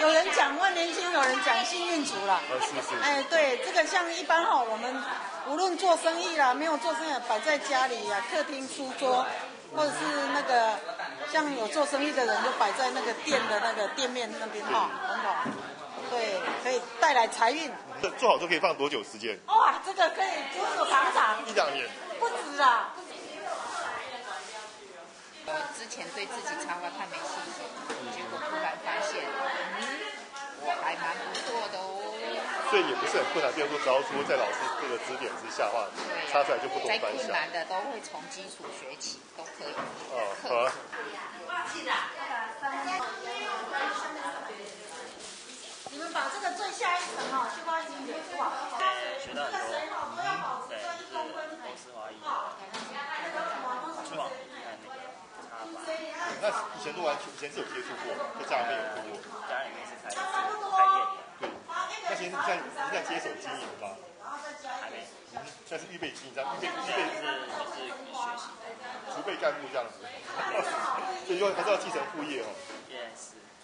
有人讲万年青，有人讲幸运竹啦。呃，是是。哎，对，这个像一般哈，我们无论做生意啦，没有做生意摆在家里呀，客厅书桌，或者是那个像有做生意的人，就摆在那个店的那个店面那边哈，很好。对，可以带来财运。这做好之后可以放多久时间？哇，这个可以久久长长。一两年。不止啊。我之前对自己插花太没所以也不是很困难，比如说只要说在老师这个指点之下的话，插出来就不同凡响。再困难的都会从基础学起，都可以。哦，好。你们把这个最下一层哈，去花经点做好。学到很多，对，是公司花艺。去往看那个插法。那以前都完全以前是有接触过，在家里面有做过。家里面是开开店的。对。那现在在你在接手经营吗？还没。嗯，现在是预备经营，在预备预备是就是学习。储备干部这样子。所以说还是要继承副业哦。Yes。